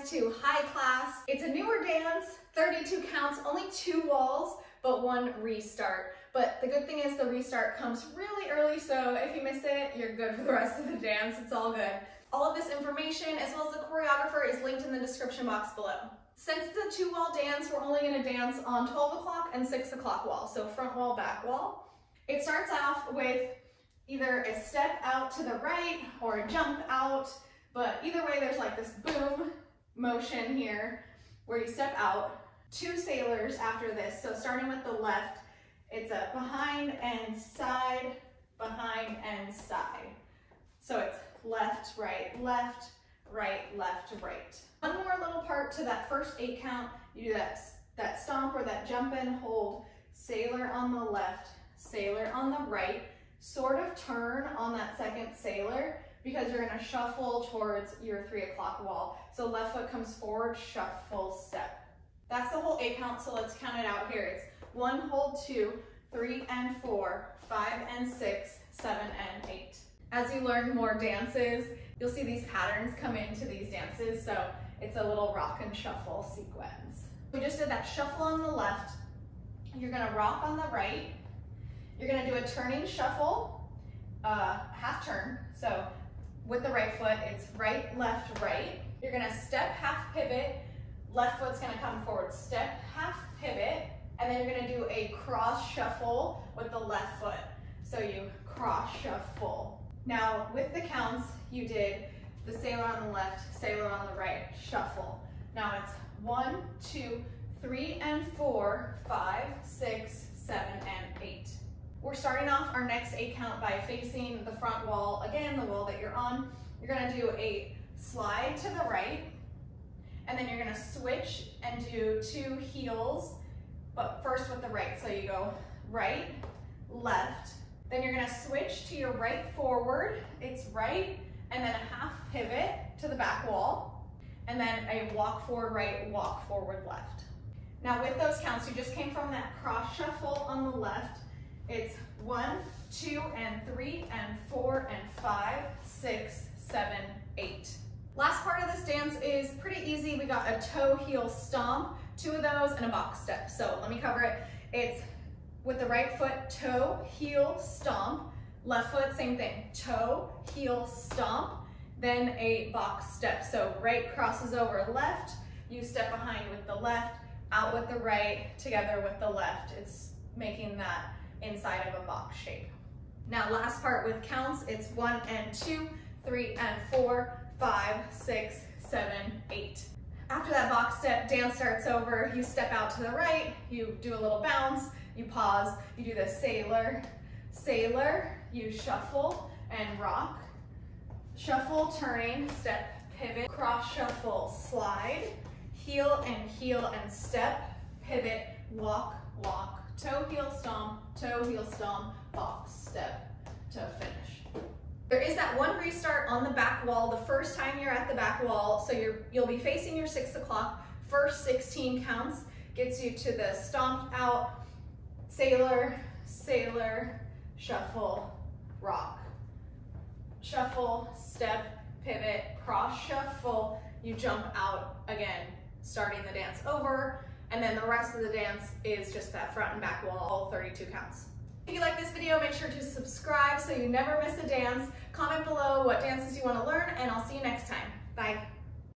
dance to high class. It's a newer dance, 32 counts, only two walls, but one restart. But the good thing is the restart comes really early, so if you miss it, you're good for the rest of the dance. It's all good. All of this information, as well as the choreographer, is linked in the description box below. Since it's a two wall dance, we're only gonna dance on 12 o'clock and six o'clock wall, so front wall, back wall. It starts off with either a step out to the right or a jump out, but either way, there's like this boom motion here where you step out. Two sailors after this, so starting with the left, it's a behind and side, behind and side. So it's left, right, left, right, left, right. One more little part to that first eight count. You do that, that stomp or that jump and hold, sailor on the left, sailor on the right, sort of turn on that second sailor because you're gonna shuffle towards your three o'clock wall. So left foot comes forward, shuffle, step. That's the whole eight count, so let's count it out here. It's one, hold two, three and four, five and six, seven and eight. As you learn more dances, you'll see these patterns come into these dances, so it's a little rock and shuffle sequence. We just did that shuffle on the left, you're gonna rock on the right, you're gonna do a turning shuffle, uh, half turn, so with the right foot, it's right, left, right. You're gonna step, half pivot, left foot's gonna come forward, step, half pivot, and then you're gonna do a cross shuffle with the left foot. So you cross shuffle. Now with the counts, you did the sailor on the left, sailor on the right, shuffle. Now it's one, two, three, and four, five, six, seven, and eight. We're starting off our next eight count by facing the front wall, again, the wall that you're on. You're gonna do a slide to the right, and then you're gonna switch and do two heels, but first with the right. So you go right, left, then you're gonna switch to your right forward. It's right, and then a half pivot to the back wall, and then a walk forward right, walk forward left. Now with those counts, you just came from that cross shuffle on the left, it's one, two, and three, and four, and five, six, seven, eight. Last part of this dance is pretty easy. We got a toe heel stomp, two of those, and a box step. So let me cover it. It's with the right foot, toe, heel, stomp. Left foot, same thing. Toe, heel, stomp. Then a box step. So right crosses over left. You step behind with the left, out with the right, together with the left. It's making that inside of a box shape. Now last part with counts, it's one and two, three and four, five, six, seven, eight. After that box step, dance starts over. You step out to the right, you do a little bounce, you pause, you do the sailor, sailor, you shuffle and rock, shuffle, turning, step, pivot, cross shuffle, slide, heel and heel and step, pivot, walk, walk, toe, heel, stomp, toe, heel, stomp, box, step to finish. There is that one restart on the back wall the first time you're at the back wall, so you're, you'll be facing your six o'clock. First 16 counts gets you to the stomped out sailor, sailor, shuffle, rock. Shuffle, step, pivot, cross shuffle, you jump out again, starting the dance over, and then the rest of the dance is just that front and back wall, all 32 counts. If you like this video, make sure to subscribe so you never miss a dance. Comment below what dances you want to learn, and I'll see you next time.